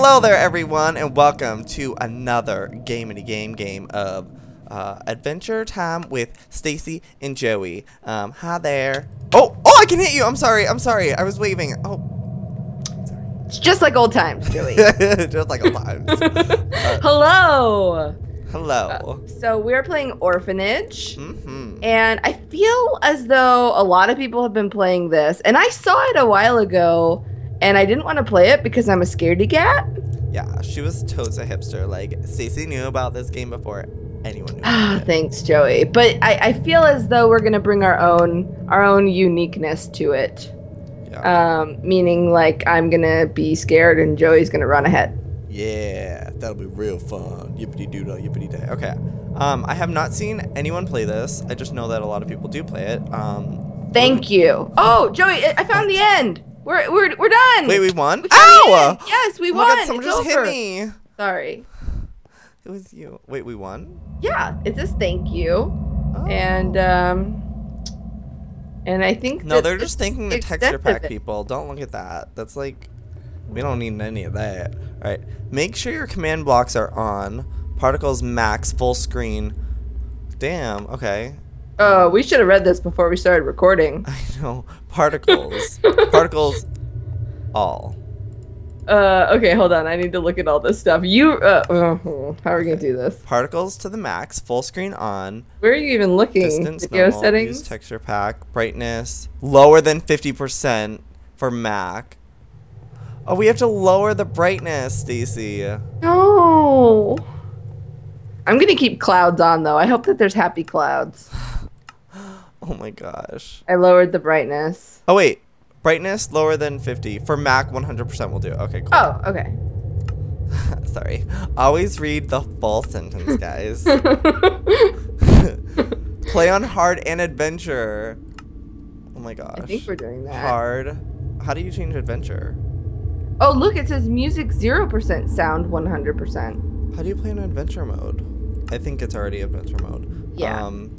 Hello there, everyone, and welcome to another Gamity Game game of uh, Adventure Time with Stacy and Joey. Um, hi there. Oh, oh, I can hit you. I'm sorry. I'm sorry. I was waving. Oh, Sorry. It's just like old times, Joey. just like old times. Hello. Hello. So we're playing Orphanage, Mm-hmm. and I feel as though a lot of people have been playing this, and I saw it a while ago, and I didn't want to play it because I'm a scaredy cat. Yeah, she was totes a hipster. Like Stacy knew about this game before anyone knew. Ah, About it. thanks, Joey. But I, I feel as though we're gonna bring our own our own uniqueness to it. Yeah. Um, meaning like I'm gonna be scared and Joey's gonna run ahead. Yeah, that'll be real fun. Yippity doo yippity day. Okay. Um, I have not seen anyone play this. I just know that a lot of people do play it. Um, Thank you. Oh, Joey, I I found the end. We're we're we're done. wait, we won? We Ow! Yes, we Oh won. God, someone it's just over. hit me. Sorry. It was you. Wait, we won? Yeah, it says thank you, Oh. and um, and I think no, they're just is thanking the texture pack people. Don't look at that. That's like, we don't need any of that. All right. Make sure your command blocks are on. Particles max full screen. Damn. Okay. Oh, we should have read this before we started recording. I know. Particles. Particles. All. Uh, okay, hold on. I need to look at all this stuff. You, uh, uh, how are we gonna do this? Particles to the max. Full screen on. Where are you even looking? Distance Video normal. Use settings. texture pack. Brightness. Lower than 50% for Mac. Oh, we have to lower the brightness, Stacy. No. I'm gonna keep clouds on though. I hope that there's happy clouds. Oh my gosh. I lowered the brightness. Oh wait, brightness lower than 50 for Mac. 100% will do. Okay, cool. Oh, okay. Sorry. Always read the full sentence, guys. Play on hard and adventure. Oh my gosh. I think we're doing that. hard. How do you change adventure? Oh, look, it says music 0%, sound 100%. How do you play in adventure mode? I think it's already adventure mode. Yeah. Um,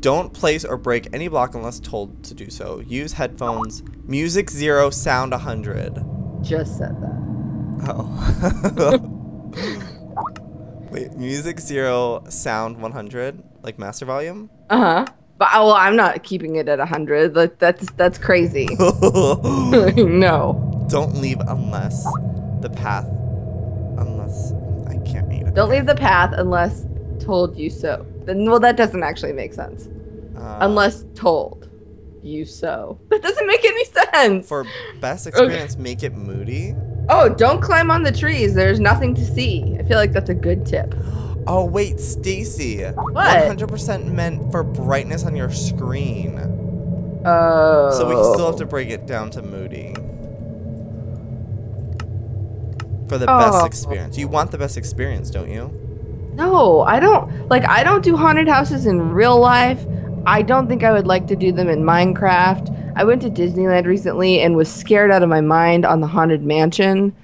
don't place or break any block unless told to do so. Use headphones. Music zero, sound 100. Just said that. Oh. Wait, music zero, sound 100? Like master volume? Uh huh. But oh, well, I'm not keeping it at 100. Like, that's that's crazy. no. Don't leave unless the path. Unless. I can't read it. Don't leave the path unless told you so. Then, well, that doesn't actually make sense. Uh, Unless told you so. That doesn't make any sense. For best experience, make it moody. oh, don't climb on the trees. There's nothing to see. I feel like that's a good tip. Oh, wait, Stacy. What? 100% meant for brightness on your screen. Oh. So we still have to break it down to moody. For the best Oh. experience. You want the best experience, don't you? No, I don't. Like, I don't do haunted houses in real life. I don't think I would like to do them in Minecraft. I went to Disneyland recently and was scared out of my mind on the Haunted Mansion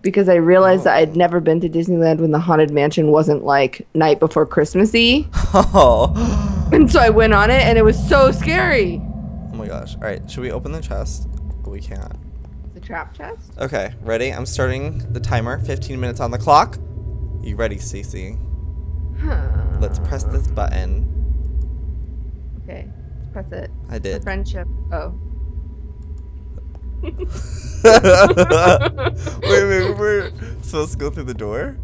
because I realized that I'd never been to Disneyland when the Haunted Mansion wasn't like night before Christmassy. Oh. And so I went on it and it was so scary. Oh my gosh. All right, should we open the chest? We can't. The trap chest? Okay, ready? I'm starting the timer. 15 minutes on the clock. You ready, Cece? Huh. Let's press this button. Okay, press it. I did. Friendship. Oh. wait, wait, we're supposed to go through the door?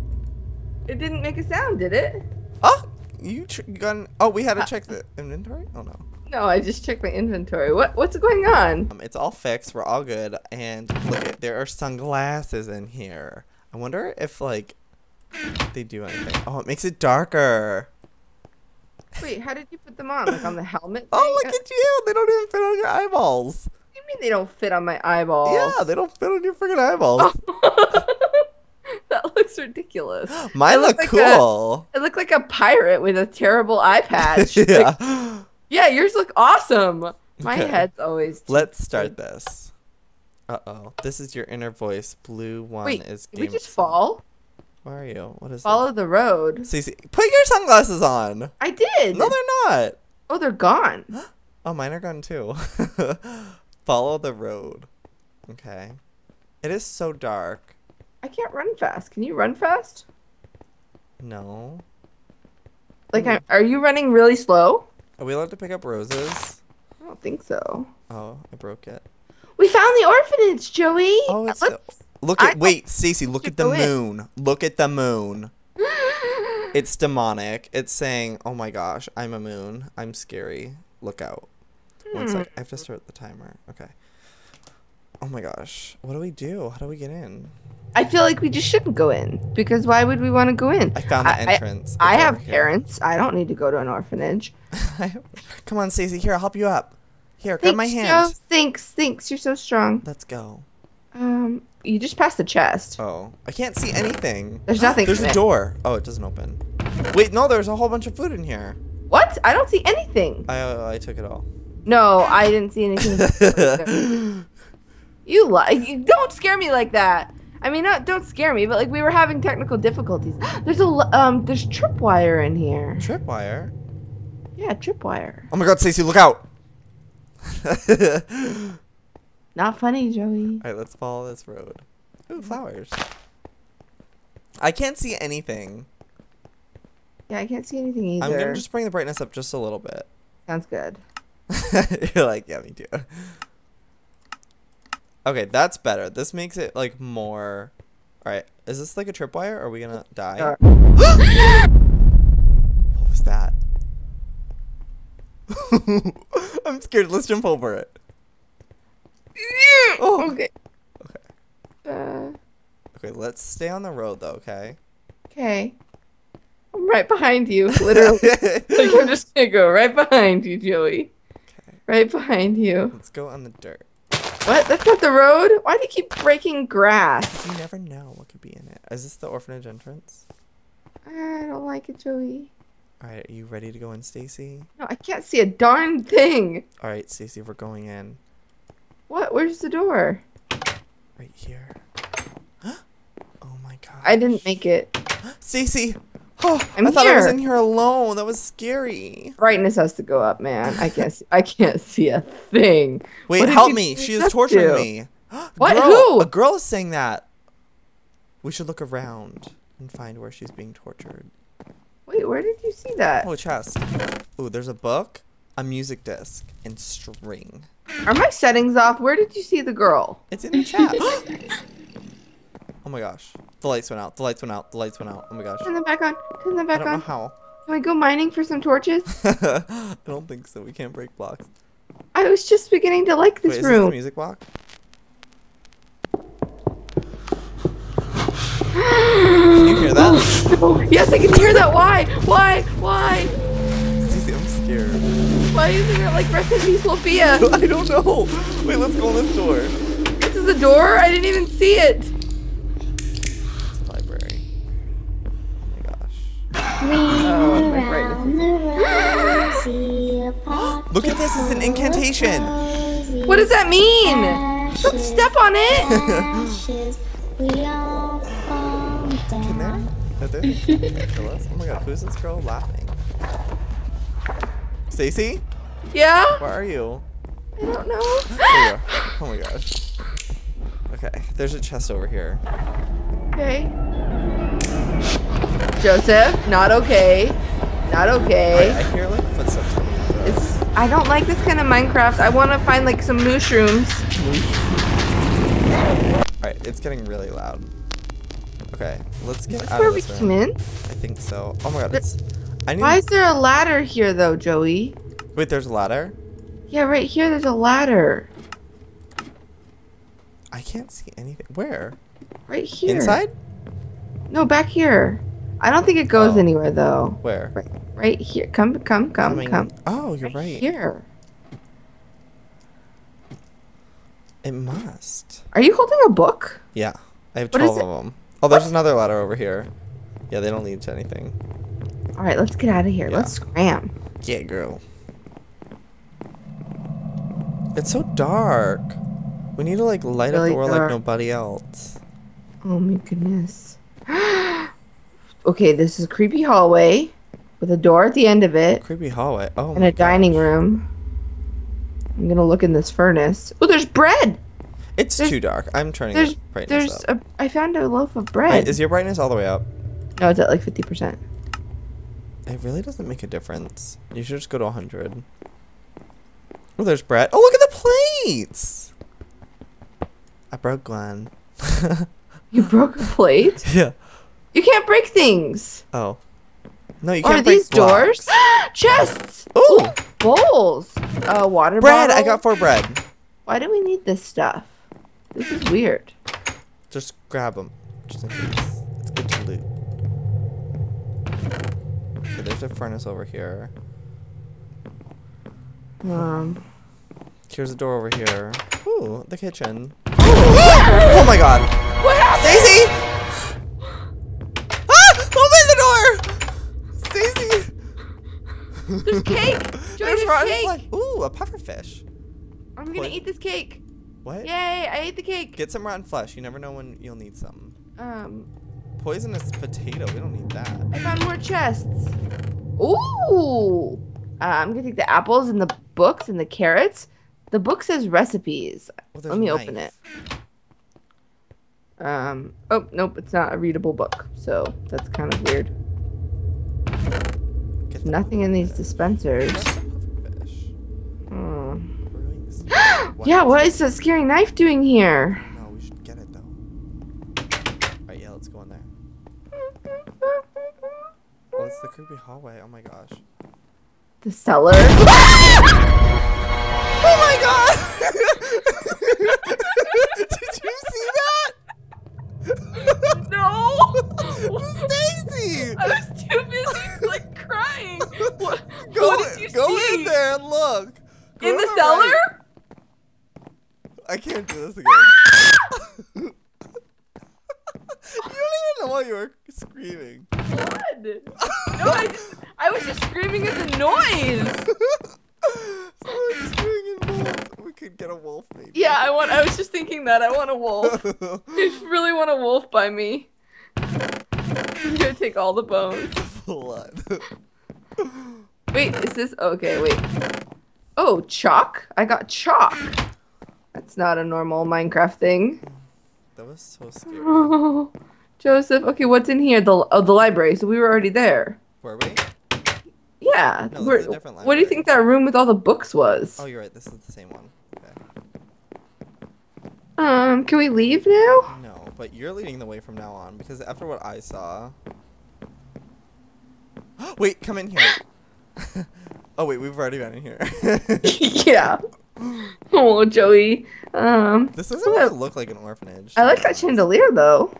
It didn't make a sound, did it? Oh, you gun. Oh, we had to check the inventory. Oh no. No, I just checked my inventory. What what's going on? Um, it's all fixed. We're all good. And look, there are sunglasses in here. I wonder if like they do anything. Oh, it makes it darker. Wait, how did you put them on? Like on the helmet? Oh, look at you! They don't even fit on your eyeballs. What do you mean they don't fit on my eyeballs? Yeah, they don't fit on your freaking eyeballs. that looks ridiculous. Mine look look like a- cool. I look like a pirate with a terrible eye patch. Like, yeah. yeah, yours look awesome. My Okay. head's always. Let's start this. Uh oh. This is your inner voice. Blue one Wait, is did we just fall? Where are you? What is Follow the road. Cece, put your sunglasses on. I did. No, they're not. oh, they're gone. Oh, mine are gone too. Follow the road. Okay. It is so dark. I can't run fast. Can you run fast? No. Like, hmm. I, are you running really slow? Are we allowed to pick up roses? I don't think so. Oh, I broke it. We found the orphanage, Joey. Oh, it's Let's- Look I at wait, Stacy, look at the moon. Look at the moon. It's demonic. It's saying, "Oh my gosh, I'm a moon. I'm scary. Look out." One Hmm. sec. I have to start the timer. Okay. Oh my gosh. What do we do? How do we get in? I feel like we just shouldn't go in because why would we want to go in? I found the I- I- entrance. I It's have parents. I don't need to go to an orphanage. Come on, Stacy. Here, I'll help you up. Here, grab my Thanks, hand. Joe. Thanks, thanks. You're so strong. Let's go. Um, you just passed the chest. Oh, I can't see anything. There's nothing. There's a door. Oh, it doesn't open. Wait, no, there's a whole bunch of food in here. What? I don't see anything. I uh, I took it all. No, I didn't see anything. you lie. You don't scare me like that. I mean, not don't scare me, but like we were having technical difficulties. There's a l- um, there's tripwire in here. Tripwire. Yeah, tripwire. Oh my God, Stacy, look out! Not funny, Joey. All right, let's follow this road. Ooh, flowers. I can't see anything. Yeah, I can't see anything either. I'm gonna just bring the brightness up just a little bit. Sounds good. You're like, yeah, me too. Okay, that's better. This makes it like more. All right, is this like a tripwire? Are we gonna die? What was that? I'm scared. Let's jump over it. Oh. Okay. Okay. Uh, Okay, let's stay on the road though. Okay. okay. I'm right behind you, literally. like I'm just gonna go right behind you, Joey. Okay. Right behind you. Let's go on the dirt. What? That's not the road? Why do you keep breaking grass? You never know what could be in it. Is this the orphanage entrance? I don't like it, Joey. All right, are you ready to go in, Stacy? No, I can't see a darn thing. All right, Stacy, we're going in What? Where's the door? right here. oh my god. I didn't make it. Stacy. Oh, I'm I thought I was in here alone. That was scary. Brightness has to go up, man. I can't. See, I can't see a thing. Wait, help me. She is torturing to? me. What? Girl, Who? A girl is saying that. We should look around and find where she's being tortured. Wait, where did you see that? Oh, a chest. Ooh, there's a book, a music disc, and string. Are my settings off? Where did you see the girl? It's in the chat. oh my gosh. The lights went out. The lights went out. The lights went out. Oh my gosh. Turn them back on. Turn them I back don't know on. how. Can we go mining for some torches? I don't think so. We can't break blocks. I was just beginning to like Wait, this is this the room. music block? Can you hear that? Oh, yes, I can hear that. Why? Why? Why? I'm scared. Why isn't it like Rest in Peace, Sophia? I don't know. Wait, let's go in this door. this is a door? I didn't even see it. It's a library. Oh my gosh. Oh, my brightness Look at this. It's an incantation. What does that mean? Don't step on it. Can there? Are there things that can kill us? Oh my god, who's this girl laughing? Stacy? Yeah? Where are you? I don't know. There you are. Oh my gosh. Okay, there's a chest over here. Okay. Joseph, not okay. Not okay. I hear like footsteps It's I don't like this kind of Minecraft. I want to find like some mushrooms. Alright, it's getting really loud. Okay, let's get Is out where of we this came room. in? I think so. Oh my god, it's. I need. Why is there a ladder here though, Joey? Wait, there's a ladder? Yeah, right here there's a ladder. I can't see anything. Where? Right here. Inside? No, back here. I don't think it goes Oh. anywhere though. Where? Right, right here. Come, come, come, Coming- come. Oh, you're right. Here. It must. Are you holding a book? Yeah, I have What 12 of them. Oh, there's another ladder over here. Yeah, they don't lead to anything. All right, let's get out of here. Yeah. Let's scram. Yeah, girl. It's so dark. We need to like light up the world like nobody else. Oh my goodness. okay, this is a creepy hallway with a door at the end of it Creepy hallway. Oh and a dining room. I'm gonna look in this furnace. Oh, there's bread. It's There's- too dark. I'm turning There's the brightness there's up. a I found a loaf of bread. Wait, is your brightness all the way up? no, it's at like fifty percent. It really doesn't make a difference. You should just go to 100. Oh, there's bread. Oh, look at the plates! I broke one. You broke a plate. yeah. You can't break things. Oh. No, you can't break these doors? Chests. Ooh! Bowls. Uh, water Bread! I got four bread. Why do we need this stuff? This is weird. Just grab them. Just in case. It's good to loot. Okay, there's a furnace over here. Um. Here's a door over here. Ooh, the kitchen. oh my god! What happened? Stacy! Ah! Open the door! Stacy! There's cake. Joy, There's there's rotten cake. Ooh, a pufferfish. I'm gonna What? eat this cake. What? Yay! I ate the cake. Get some rotten flesh. You never know when you'll need some. Um. Poisonous potato. We don't need that. I found more chests. Ooh. Uh, I'm gonna take the apples and the books and the carrots. The book says recipes. Oh, there's Let me a open it. Um. Oh nope, it's not a readable book, so that's kind of weird. Get the Nothing in these dispensers. Where's the pufferfish? Ruins. Yeah, what is that scary knife doing here? No, we should get it though. Alright, yeah, let's go in there. Oh, it's the creepy hallway. Oh my gosh. The cellar. Oh my god! Did you see that? no. Stacy! I was too busy like crying. What, Go, what did you go see? in there and look. Go In the cellar? right. I can't do this again. you don't even know why you were screaming. What? No, I, just, I was just screaming at the noise. Someone's screaming in wolf. We could get a wolf maybe. Yeah, I want. I was just thinking that I want a wolf. I really want a wolf by me. I'm gonna take all the bones. Blood. Wait, is this okay? Wait. Oh, chalk. I got chalk. That's not a normal Minecraft thing. that was so scary. Joseph. Okay, what's in here? The oh, the library. So we were already there. Were we? Yeah. No, we're- is a different what do you think that room with all the books was? Oh, you're right. This is the same one. Okay. Um, can we leave now? No, but you're leading the way from now on because after what I saw. wait, come in here. oh wait, we've already been in here. yeah. Oh, Joey. Um, this doesn't really look like an orphanage. I like that chandelier though.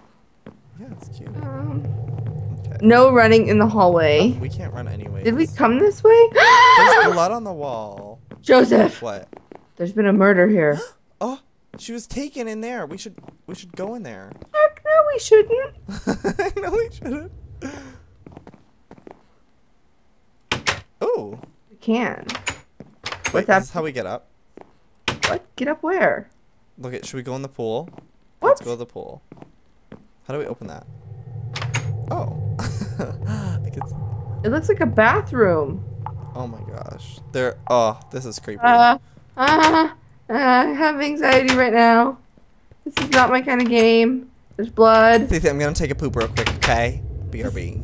Yeah, it's cute. Um, Okay. no running in the hallway. We can't run anyway. Did we come this way? There's blood on the wall. Joseph, What? there's been a murder here. Oh, she was taken in there. We should we should go in there. Heck no, we shouldn't. no, we shouldn't. Oh, We can. wait, What's this up? how we get up. What? Get up where? Look at. Should we go in the pool? What? Let's go to the pool. How do we open that? Oh. It looks like a bathroom. Oh my gosh. There. Oh, this is creepy. Uh, uh, uh, I have anxiety right now. This is not my kind of game. There's blood. I'm gonna take a poop real quick. Okay. BRB.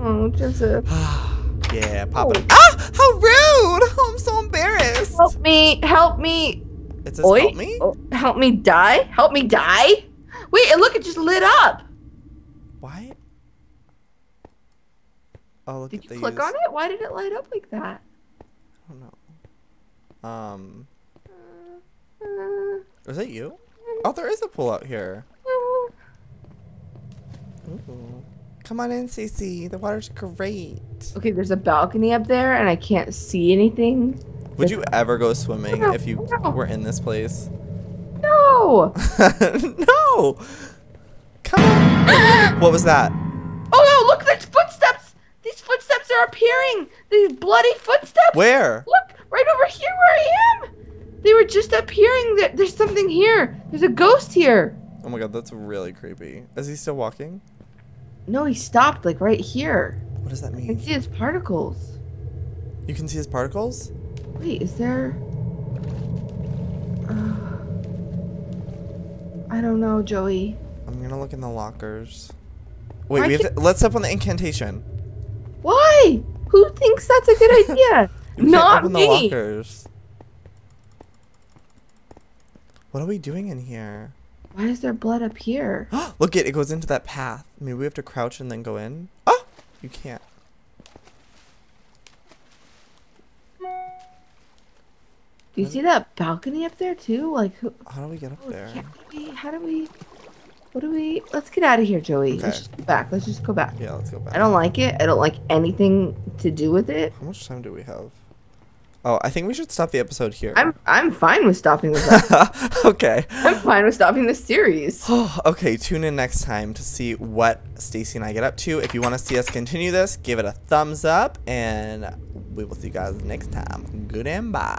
Oh, Joseph. yeah, pop it. Oh. Ah! How rude! Oh, I'm so embarrassed. Help me! Help me! It says Oi? help me. Oh, help me die? Help me die? Wait, and look, it just lit up. Why? Oh, look Did you click use- on it? Why did it light up like that? I don't know. Um, Uh, is that you? Oh, there is a pool out here. uh, Ooh. Come on in, Cece. The water's great. Okay, there's a balcony up there, and I can't see anything. Would you ever go swimming if you were in this place? No! no! Come on. what was that? Oh no! Look, there's footsteps. These footsteps are appearing. These bloody footsteps. Where? Look, right over here where I am. They were just appearing. There's something here. There's a ghost here. Oh my god, that's really creepy. Is he still walking? No, he stopped like right here. What does that mean? I can see his particles. You can see his particles? Wait, is there? Uh, I don't know, Joey. I'm gonna look in the lockers. Wait, we have to, let's step on the incantation. Why? Who thinks that's a good idea? Not open the me. lockers. What are we doing in here? Why is there blood up here? Look it, it goes into that path. Maybe we have to crouch and then go in. Oh, you can't. Do you see that balcony up there too? Like, who? How do we get up Oh, there? how do we? How do we? What do we? Let's get out of here, Joey. Okay. Let's just go back. Let's just go back. Yeah, let's go back. I don't like it. I don't like anything to do with it. How much time do we have? Oh, I think we should stop the episode here. I'm I'm fine with stopping this. okay. I'm fine with stopping this series. okay, tune in next time to see what Stacy and I get up to. If you want to see us continue this, give it a thumbs up, and we will see you guys next time. Good and bye.